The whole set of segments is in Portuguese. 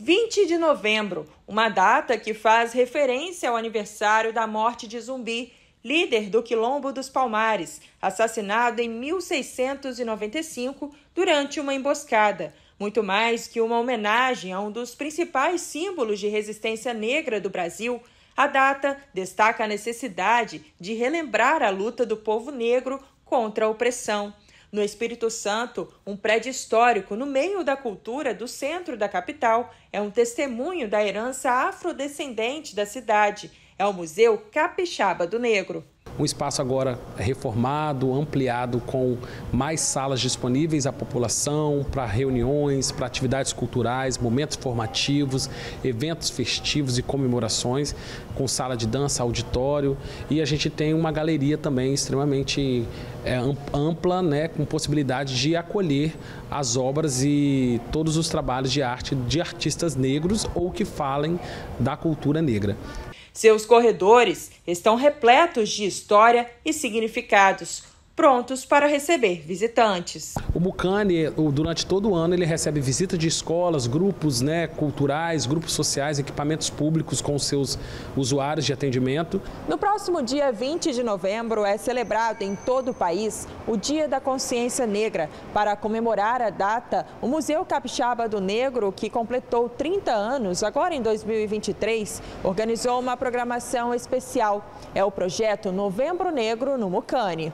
20 de novembro, uma data que faz referência ao aniversário da morte de Zumbi, líder do Quilombo dos Palmares, assassinado em 1695 durante uma emboscada. Muito mais que uma homenagem a um dos principais símbolos de resistência negra do Brasil, a data destaca a necessidade de relembrar a luta do povo negro contra a opressão. No Espírito Santo, um prédio histórico no meio da cultura do centro da capital é um testemunho da herança afrodescendente da cidade. É o Museu Capixaba do Negro um espaço agora reformado, ampliado, com mais salas disponíveis à população para reuniões, para atividades culturais, momentos formativos, eventos festivos e comemorações, com sala de dança, auditório e a gente tem uma galeria também extremamente é, ampla, né, com possibilidade de acolher as obras e todos os trabalhos de arte de artistas negros ou que falem da cultura negra. Seus corredores estão repletos de história e significados, prontos para receber visitantes. O Bucane, durante todo o ano, ele recebe visita de escolas, grupos né, culturais, grupos sociais, equipamentos públicos com seus usuários de atendimento. No próximo dia 20 de novembro é celebrado em todo o país o Dia da Consciência Negra. Para comemorar a data, o Museu Capixaba do Negro, que completou 30 anos agora em 2023, organizou uma programação especial. É o projeto Novembro Negro no Mucane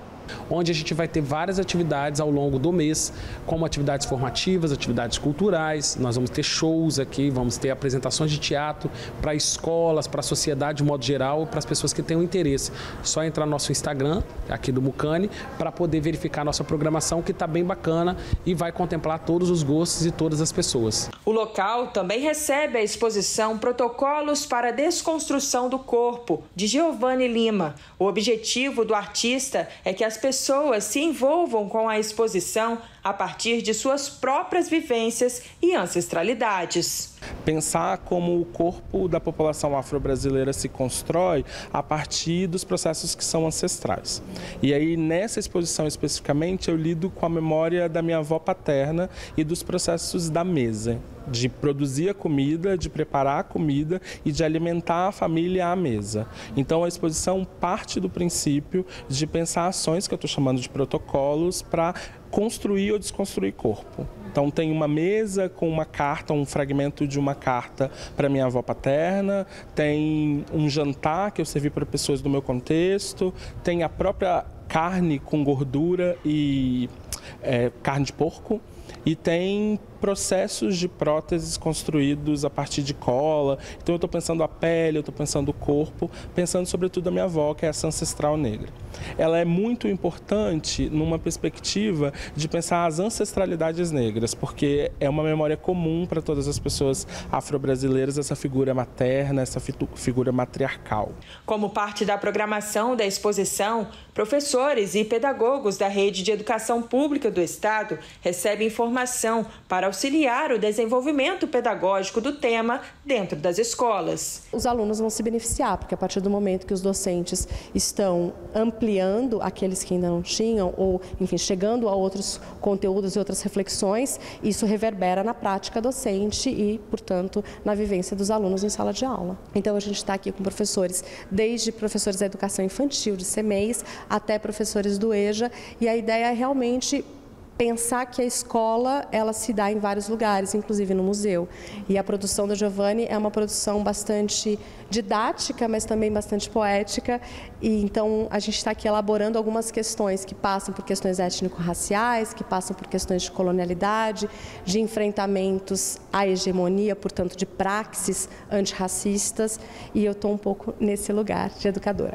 onde a gente vai ter várias atividades ao longo do mês, como atividades formativas, atividades culturais, nós vamos ter shows aqui, vamos ter apresentações de teatro para escolas, para a sociedade de modo geral, para as pessoas que tenham interesse. Só entrar no nosso Instagram, aqui do Mucane, para poder verificar nossa programação, que está bem bacana e vai contemplar todos os gostos e todas as pessoas. O local também recebe a exposição Protocolos para a Desconstrução do Corpo, de Giovanni Lima. O objetivo do artista é que as as pessoas se envolvam com a exposição a partir de suas próprias vivências e ancestralidades. Pensar como o corpo da população afro-brasileira se constrói a partir dos processos que são ancestrais. E aí, nessa exposição especificamente, eu lido com a memória da minha avó paterna e dos processos da mesa de produzir a comida, de preparar a comida e de alimentar a família à mesa. Então a exposição parte do princípio de pensar ações que eu estou chamando de protocolos para construir ou desconstruir corpo. Então tem uma mesa com uma carta, um fragmento de uma carta para minha avó paterna, tem um jantar que eu servi para pessoas do meu contexto, tem a própria carne com gordura e é, carne de porco e tem processos de próteses construídos a partir de cola. Então eu estou pensando a pele, eu estou pensando o corpo, pensando sobretudo a minha avó, que é essa ancestral negra. Ela é muito importante numa perspectiva de pensar as ancestralidades negras, porque é uma memória comum para todas as pessoas afro-brasileiras essa figura materna, essa figura matriarcal. Como parte da programação da exposição, professores e pedagogos da rede de educação pública do estado recebem informação para auxiliar o desenvolvimento pedagógico do tema dentro das escolas. Os alunos vão se beneficiar, porque a partir do momento que os docentes estão ampliando aqueles que ainda não tinham, ou, enfim, chegando a outros conteúdos e outras reflexões, isso reverbera na prática docente e, portanto, na vivência dos alunos em sala de aula. Então, a gente está aqui com professores, desde professores da educação infantil, de CMEIs, até professores do EJA, e a ideia é realmente pensar que a escola ela se dá em vários lugares, inclusive no museu. E a produção da Giovanni é uma produção bastante didática, mas também bastante poética. E então a gente está aqui elaborando algumas questões que passam por questões étnico-raciais, que passam por questões de colonialidade, de enfrentamentos à hegemonia, portanto de praxes antirracistas. E eu estou um pouco nesse lugar de educadora.